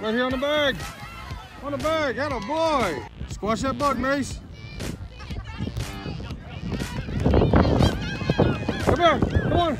Right here on the bag. On the bag. Got a boy. Squash that bug, Mace. Come here. Come on.